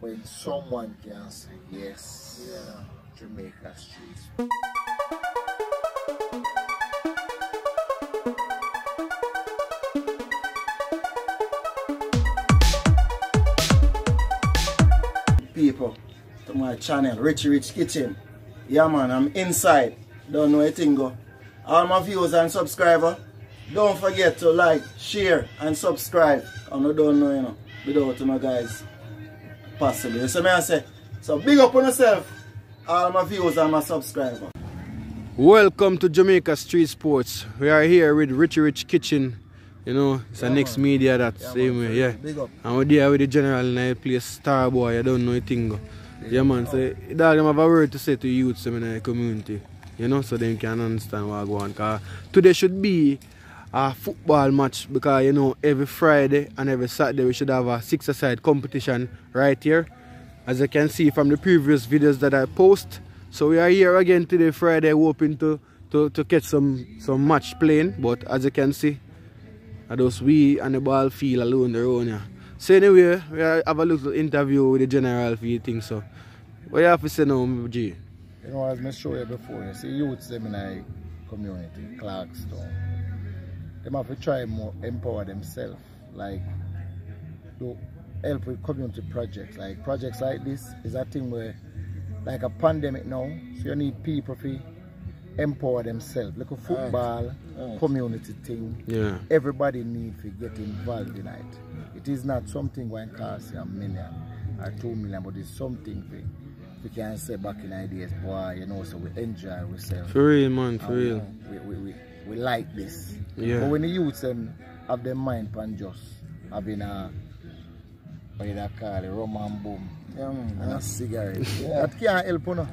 when someone can say yes, Yeah. Jamaica streets. People to my channel, Richie Rich Kitchen. Yeah man, I'm inside. Don't know anything go. All my viewers and subscribers, don't forget to like, share and subscribe. I no don't know, you know, without my guys possible. So me I say, so big up on yourself, all my viewers and my subscribers. Welcome to Jamaica Street Sports. We are here with Richie Rich Kitchen. You know, it's a next media that same way, yeah. Big up. And we're there with the general in the place, Star Boy, I don't know anything. Yeah man, so dog them have a word to say to youths in the community. You know, so they can understand what go on. Cause today should be a football match because you know every Friday and every Saturday we should have a six-a-side competition right here. As you can see from the previous videos that I post. So we are here again today Friday hoping to to, to catch some some match playing. But as you can see, just we and the ball feel alone the road yeah. So anyway, we have a little interview with the general for you think so. What you have to say now, G? You know, as I showed you before, you see youths them in community, Clarkstown. Them have to try more empower themselves. Like to help with community projects. Like projects like this is a thing where like a pandemic now, so you need people to empower themselves. Like a football Right. community thing. Yeah. Everybody need to get involved in it. It is not something when cost you a million or two million, but it's something we, we can say back in ideas, boy, you know, so we enjoy ourselves. For real man, for And real. We, we, we, we like this. Yeah. But when the youths them have their mind pan just having a what you da call it, rum and boom Yeah, man. and a cigarette. Yeah. That can't help you know.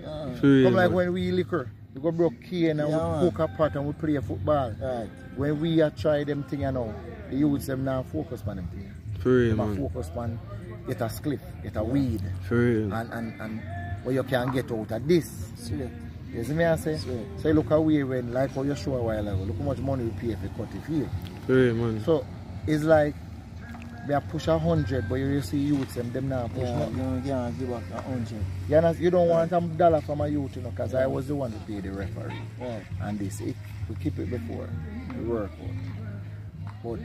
Yeah. For real. Come like man. when we liquor, we go broke cane and Yeah, we man. poke apart and we play football. Right. When we are try them thing you know, the youths them now focus on them thing. For real Them a man. focus on get a spliff, get a weed For real. and, and, and what you can get out of this. Sweet. You see me I say? Sweet. So you look away when like how you show a while ago, look how much money we pay if you cut it here. For real man. So it's like we are push a hundred, but you see youths them, them now push Yeah, nothing. you can't give up a hundred. You, you don't want a dollar from a youth, you know, because I was the one to pay the referee. Right. And this, it, we keep it before, we work out. But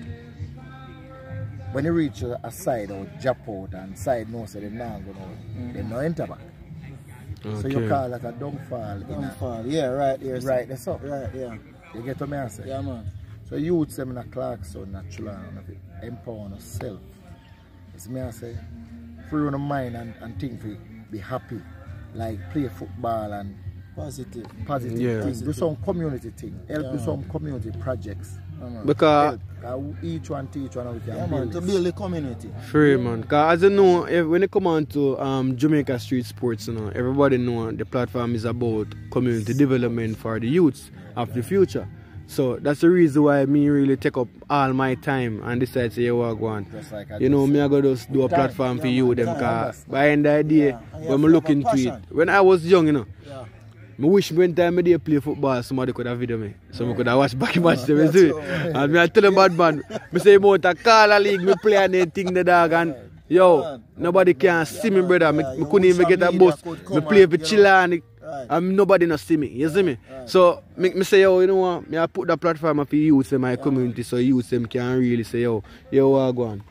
when you reach a, a side or jump out and side no say them not going to, mm-hmm. them no enter back. So you Okay. call that a downfall. in Don't. Yeah, right there. sir. Right, that's up. Right, yeah. You get what me I say? Yeah, man. So youths them in a Clarkstown, natural, and of it, empower yourself. It's me I say, free on the mind and, and think for be happy. Like play football and Positive. positive Yeah. things. Do some community thing. Help do some community projects. Yeah, man. Because Help. Each one teach one and we can Yeah, man. To build the community. Free real, man. Cause as you know, if, when it come on to um, Jamaica Street Sports, you know, everybody know the platform is about community development for the youths of the future. So that's the reason why me really take up all my time and decide to say, what go on. Like You know, me. I go just do a Time. platform for you them Time. cause by end of the day, Yeah. When have I look have a into it, when I was young, you know, Yeah. I wish when time I play football, somebody could have video me. So I could have watched back match them, you That's see. And me I tell them bad man, me say about a call a league, me play and anything the dog and yo, man. nobody can see me brother. Me, Yeah, me couldn't even get a bus. Me play for chilla and Right. and nobody not see me. You see me? Right. So me, me say yo, you know what? Me I put the platform for youths in my community so youths them can really say yo, yo what go on.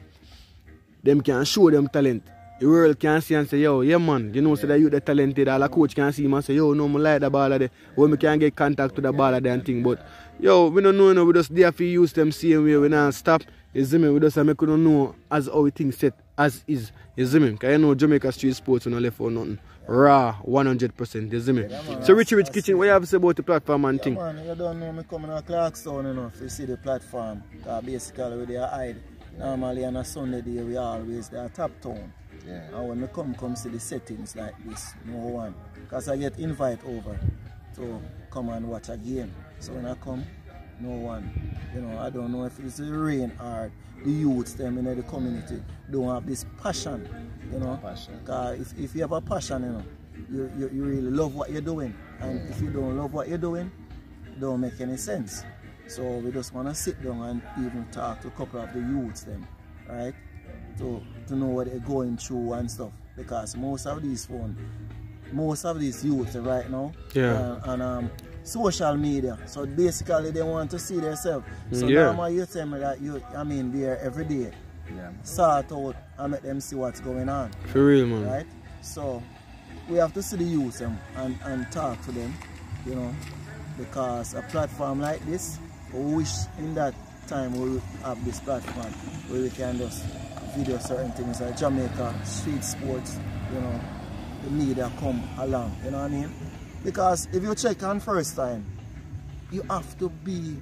Them can show them talent. The world can see and say, yo, yeah man, you know, so that you the talented, all the coach can see him and say, yo, no, me like the ball of there. When me can get contact to the ball of there and thing. But yo, we don't know, know, we just there for use them same way, we not stop. You see me? We just make you know as how things set as is. You see me? Because you know Jamaica Street Sports we not left for nothing. Raw, 100%. You see me? man. So Richie Rich Kitchen, what you have to say about the platform and Yeah, thing? man, you don't know me coming to Clarkstown, if you see the platform. Cause basically, where they hide. Normally on a Sunday day, we always there top town. Yeah. And when I come, come see the settings like this, no one. Because I get invite over to come and watch a game. So when I come, no one. You know, I don't know if it's the rain or the youths them in the community don't have this passion, you know. Passion. If, if you have a passion, you know, you, you, you really love what you're doing. And if you don't love what you're doing, it don't make any sense. So we just want to sit down and even talk to a couple of the youths them, right? To to know what they're going through and stuff. Because most of these phone, most of these youth right now, Yeah. uh, and um, social media. So basically, they want to see themselves. So Yeah. normally you tell me that you, I mean, there every day, Yeah. sort out and make them see what's going on For real, man. right? So we have to see the youth um, and, and talk to them, you know, because a platform like this, we wish in that time we have this platform where we can just video certain things like Jamaica, street sports, you know, the media come along, you know what I mean? Because if you check on first time, you have to be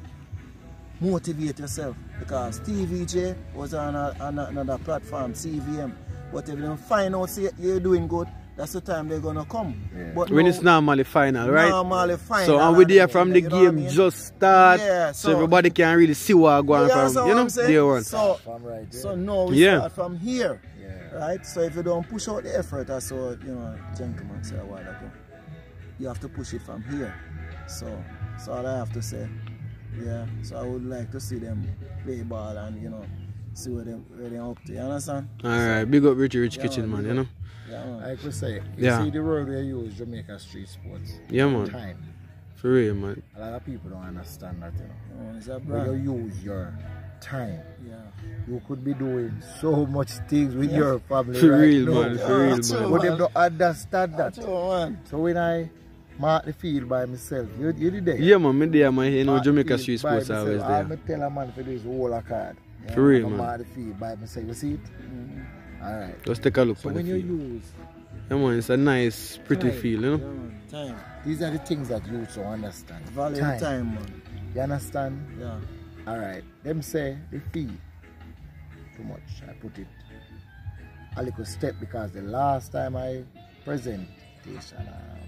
motivate yourself because TVJ was on, a, on another platform, CVM. But if they find out say you're doing good, that's the time they're gonna come. Yeah. But When now- it's normally final, right? Normally final So and and we there from the you know what I game mean? just start. Yeah, so, so- everybody can really see what going Yeah, from. so You know, I'm saying? day one. So, From right there. so now we Yeah. start from here. Yeah. Right? So if you don't push out the effort, that's what you know, gentleman said a while ago. You have to push it from here. So that's all I have to say. Yeah. So I would like to see them play ball and you know see where they where they up to. You understand? Alright, big up Richie Rich Yeah, Kitchen, man, man, you know? Yeah, man. I could say, you Yeah. see the word we use Jamaica street sports. Yeah, man. Time. For real, man. A lot of people don't understand that, you know. Oh, it's a When you use your time, Yeah. you could be doing so much things with Yeah. your family For right real, now. man. For real, Yeah, man. But they don't understand that. That's man. So when I mark the field by myself, you, you did there. Yeah, man, me there, man. You know, Mark the Jamaica field Street by Sports are always there. I'm tell a man for this whole a card. You For real, I'm man. mark the field by myself. You see it? Mm-hmm. All right. Just take a look So on the when you use, Yeah, man, it's a nice, pretty Right. feel, you know? man. Time. these are the things that you don't understand. Value time. time, man. You understand? Yeah. All right. Them say the fee too much. I put it a little step because the last time I presentation um,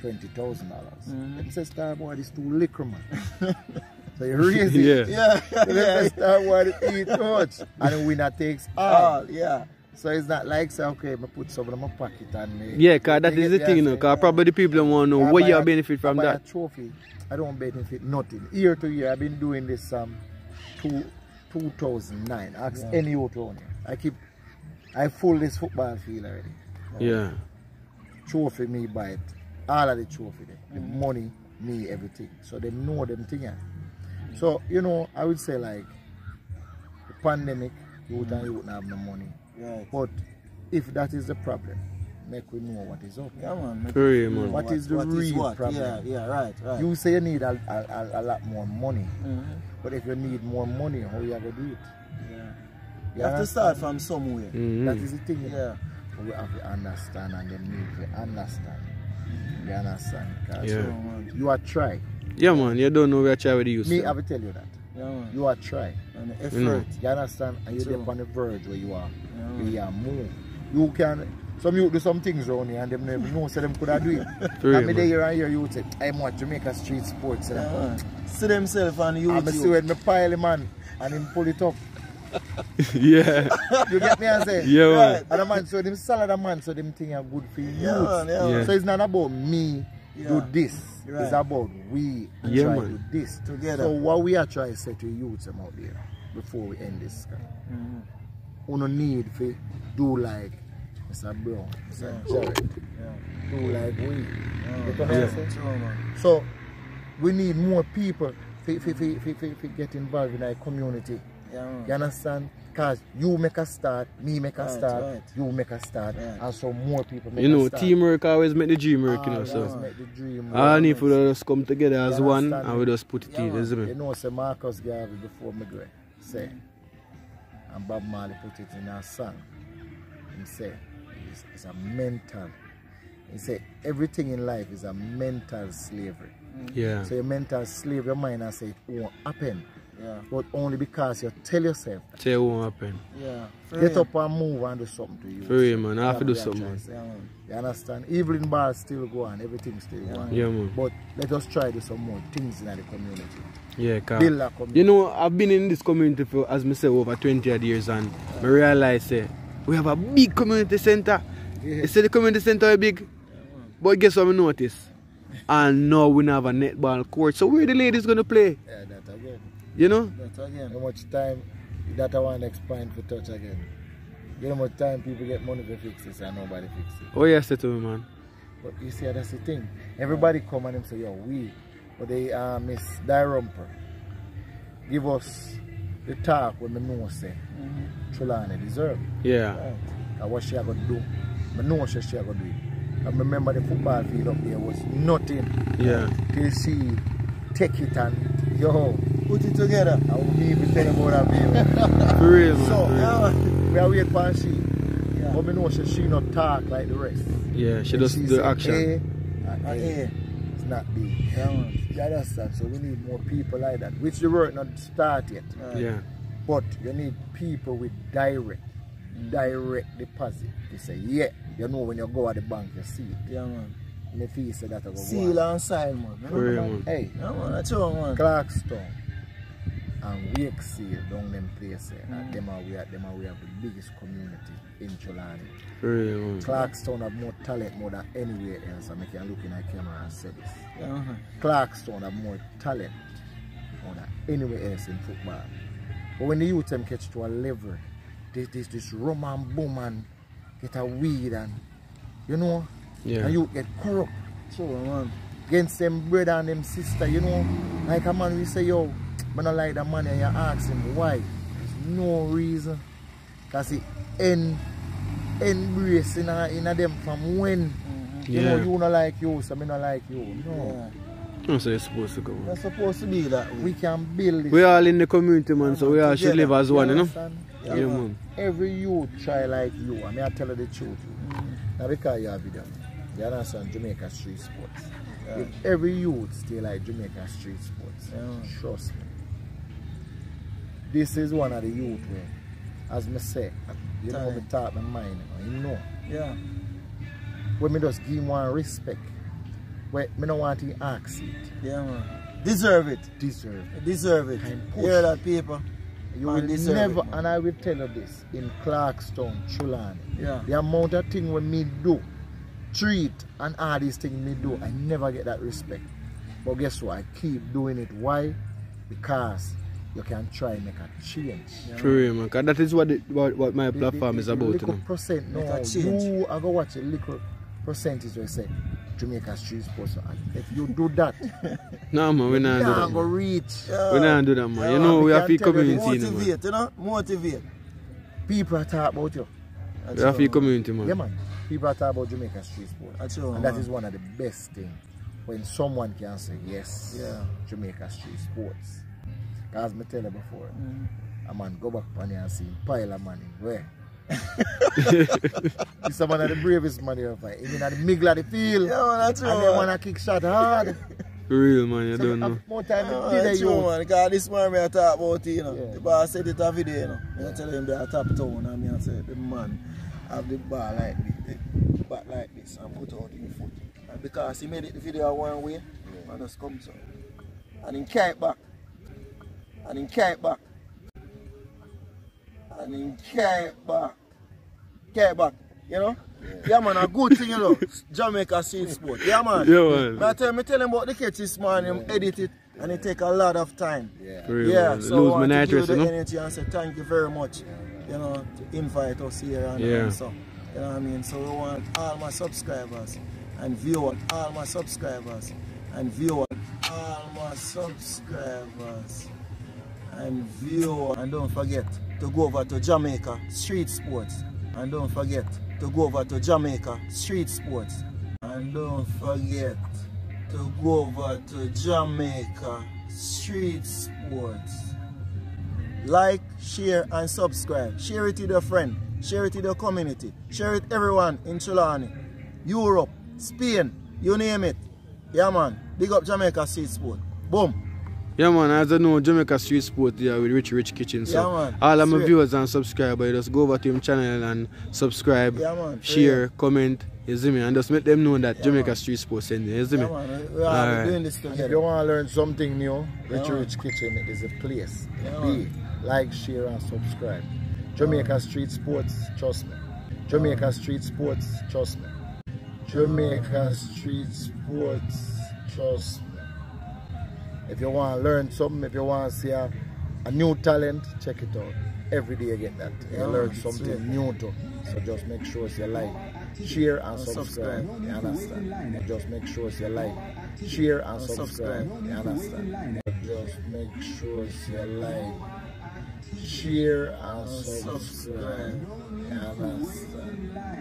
twenty thousand dollars. Mhm. Them say Starboy is too liquor man. so you raise it. Yeah. Yeah. So them say Starboy is eat too much, and the winner takes all. All, yeah. So it's not like say okay, I put some in my pocket and me. Yeah, cause that me is the thing, you there, know, say, cause probably the people don't want to know I what you a- benefit from I buy that. A trophy. I don't benefit nothing. Year to year, I've been doing this um two, 2009. Ask Yeah. any youth around here. I keep, I full this football field already. Yeah. Trophy me buy it. All of the trophy there. The Mm-hmm. money, me, everything. So they know them thing. yeah. So, you know, I would say like the pandemic, youth and youth not have no money. Right. But if that is the problem, make we know what is up. Yeah, man. For real, man. What is the real what? problem? Yeah, yeah, right, right. You say you need a, a, a, a lot more money. Mhm. But if you need more money, how you going to do it? Yeah. You You have to start from somewhere. Mhm. That is the thing. Yeah. But we have to understand and then need to understand. You understand? 'Cause Yeah. You are try. Yeah, man, you don't know where to try with the. Me. I will tell you that. Yeah, man. You are try. And the effort. You know. You understand? And you're on the verge where you are. Yeah. You are move. You can. Some you do some things around here and them never know so them could have do it. For real, and me man. there here and here you would say, I'm what Jamaica street sports. Yeah, Yeah. man. See themselves on And I see YouTube. when me pile him man and him pull it up. yeah. You get me and say? Yeah, man. And the man, so them salad a man, so them thing are good for you. Yeah, man. Yeah, Yeah. So it's not about me Yeah. do this. Right. It's about we Yeah, try man. do this. Together. So what we are trying to say to the youths them out there before we end this guy. Mhm. We no need to do like Mr. Brown, Mr. Yeah. Jared, Yeah. do like we. You Yeah. know what I'm saying? True, man. So we need more people to, to, to, to, to, to get involved in our community. Yeah, man. You understand? Because you make a start, me make a Right, start, right. you make a start, Right. and so more people make You know, a start. teamwork always make the dream work, you ah, know, Always so. make the dream All I work. need for us to come together as You one understand and we just put it Yeah, in, isn't it? You it? know, say Marcus Garvey before me go say, and Bob Marley put it in a song. He say, it's, it's a mental. He say everything in life is a mental slavery. Yeah. So your mental slave your mind and say it won't happen, Yeah. but only because you tell yourself, Say it won't happen. Yeah. For get real. up and move and do something to you. For real, man. I have to do something, I'm man. trying to say. Yeah, man. You understand? Evelyn bars still go on, everything still go on. Yeah, man. But let us try to do some more things in the community. Yeah, car. Build a community. You know, I've been in this community for, as me say, over 20 odd years and I realize say, we have a big community center. You see the community center is big? But guess what I notice? And now we don't have a netball court. So where the ladies gonna play? yeah, that again. You know? That again. How much time That I want next point for touch again. You know how much time people get money to fix this and nobody fix it. Oh, yes, say to me, man. But you see, that's the thing. Everybody come and them say, yo, we. But they uh, Miss Dalrymple give us the talk when we know say Trelawny deserve it. Yeah. Right. And what she a gonna do. I know what she a gonna do it. And remember the football field up there was nothing. Yeah. Till she take it and yo, Put it together. I will be even tell about that baby. For real, man. So, for real. Yeah. we are wait for she. But me know she, she not talk like the rest. Yeah, she When does she the action. A, and A. It's not B. Yeah, man. You understand? So we need more people like that. Which the work not start yet. Right. Yeah. But you need people with direct, Mm. direct deposit. They say, yeah, you know when you go at the bank, you see it. Yeah, man. Me feel say that I go Seal and sign, man. For real, man. Hey, Yeah, man. That's all, man. Clarkstown and Wakefield down them places. Mm. And them are we are them are we have the biggest community in Trelawny. For real, man. Clarkstown have more talent more than anywhere else. I make you look in the camera and say this. Yeah, man. Clarkstown have more talent more than anywhere else in football. But when the youth them catch to a level, this this this rum and boom and get a weed and you know, Yeah. and you get corrupt So man. against them brother and them sister, you know. Like a man we say, yo, I don't like that money and you ask him why. There's no reason. Cause he end embrace in a, in a them from when. Mm-hmm. You know, Yeah. you not like you, so me not like you. No. Yeah. That's how it's supposed to go, man. That's supposed to be that. We can build this. We all in the community, man, so we all should live as one, you know? Yeah, Yeah, man. man. Every youth try like you. I mean, I tell you the truth. Mm-hmm. Now, because you have them, you understand Jamaica street sports. If every youth stay like Jamaica street sports, Yeah. trust me. This is one of the youth where, as me say, you know Time. me talk my mind, you know. You know. Yeah. When me just give him one respect, where me don't want to ask it, Yeah, man. Deserve it. deserve. You Deserve it. Hear that, people? You will never, it, and I will tell you this, in Clarkstown, Trelawny, Yeah. the amount of thing when me do, treat and all these things me do, I never get that respect. But guess what? I keep doing it. Why? Because you can try and make a change. For real, man. 'Cause that is what, it, what, what my The- platform the- is the about, you little know? percent, Make no, a change. you I go watch a little percentage where say Jamaica Street Sports. and If you do that, No, man, we you not do that, not go man. reach. Yeah. We not do that, man. Yeah, You know, we we have to can't tell you community, you know, man. Motivate, you know? Motivate. People are talk about you. That's We have all, to community, man. Yeah, man. People are talking about Jamaica Street Sports. That's And that man. is one of the best things when someone can say, yes, Yeah. Jamaica Street Sports. As me tell you before, Mm. a man go back on and see pile of money. Where? He's one of the bravest man here fight. Even at the middle of the field. Yeah, man, that's and all, they want to kick shot hard. For real, man, you So don't know. More time Yeah, yeah, did that's you. true, man. Because this man I talk about it, you know. Yeah. The boss said it a video, you know. Me I tell him they are top town and me I say the man have the bar like this, the back like this and put out his foot. And because he made it the video one way, man just come so. And he carry it back. And he carry it back. And he carry it back. Carry it back. You know? Yeah man, a good thing you know. Jamaica Street Sport. Yeah man. Yeah, man. Me I tell, me tell him about the catch this morning, him edit it, and it take a lot of time. Yeah. For real, Yeah, so Lose my want to give you the know? energy and say thank you very much, you know, to invite us here and, Yeah. and so, you know what I mean? So we want all my subscribers and viewers, all my subscribers and viewers, all my subscribers and viewers. And don't forget to go over to Jamaica Street Sports. And don't forget to go over to Jamaica Street Sports. And don't forget to go over to Jamaica Street Sports. Like, share, and subscribe. Share it with your friend. Share it with your community. Share it everyone in Trelawny, Europe, Spain, you name it. Yeah, man. Big up Jamaica Street Sport. Boom. Yeah, man, as I know, Jamaica Street Sport yeah, with Rich Rich Kitchen. So, Yeah, man. all of my Straight. viewers and subscribers, just go over to him channel and subscribe, Yeah, man. Share, real. comment, you see me, and just make them know that Yeah, Jamaica man. Street Sport send you, you see Yeah, me? man. We are Alright. doing this If you want to learn something new, Rich man. Rich Kitchen is a place. Yeah, Be like, share, and subscribe. Jamaica Street Sports, trust me. Jamaica Street Sports, trust me. Jamaica Street Sports, trust me. If you want to learn something, if you want to see a, a new talent, check it out. every day you get that. You Yeah, learn something sweet. new too. So just make sure you like, share and, subscribe. You understand? Just make sure you like, share and, subscribe. You understand? Just make sure you like, share and subscribe. You understand?